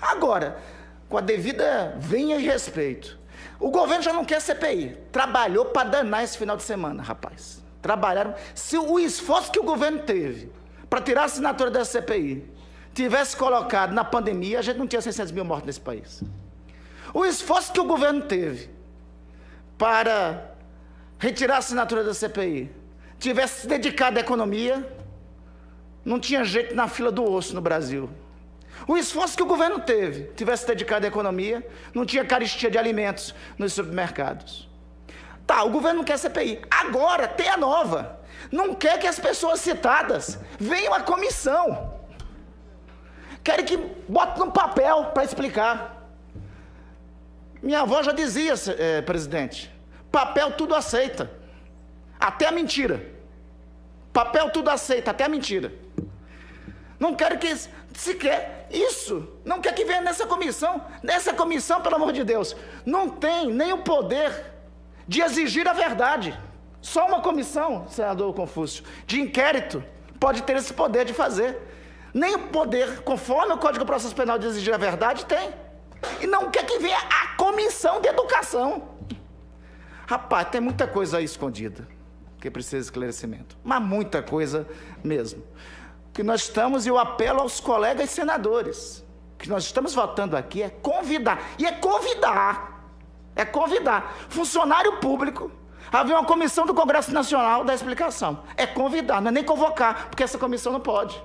Agora, com a devida venha e respeito, o governo já não quer CPI. Trabalhou para danar esse final de semana, rapaz. Trabalharam. Se o esforço que o governo teve para tirar a assinatura da CPI tivesse colocado na pandemia, a gente não tinha 600 mil mortos nesse país. O esforço que o governo teve para retirar a assinatura da CPI tivesse se dedicado à economia, não tinha jeito na fila do osso no Brasil. O esforço que o governo teve, tivesse dedicado à economia, não tinha caristia de alimentos nos supermercados. Tá, o governo não quer CPI. Agora tem a nova. Não quer que as pessoas citadas venham à comissão. Querem que bote no papel para explicar. Minha avó já dizia, é, presidente, papel tudo aceita. Até a mentira. Papel tudo aceita, até a mentira. Não quero que sequer isso. Não quer que venha nessa comissão. Nessa comissão, pelo amor de Deus, não tem nem o poder de exigir a verdade. Só uma comissão, senador Confúcio, de inquérito pode ter esse poder de fazer. Nem o poder, conforme o Código de Processo Penal, de exigir a verdade, tem. E não quer que venha a comissão de educação. Rapaz, tem muita coisa aí escondida que precisa de esclarecimento. Mas muita coisa mesmo que nós estamos, e eu apelo aos colegas senadores, que nós estamos votando aqui é convidar, e é convidar, é convidar, funcionário público, haver uma comissão do Congresso Nacional da explicação, é convidar, não é nem convocar, porque essa comissão não pode.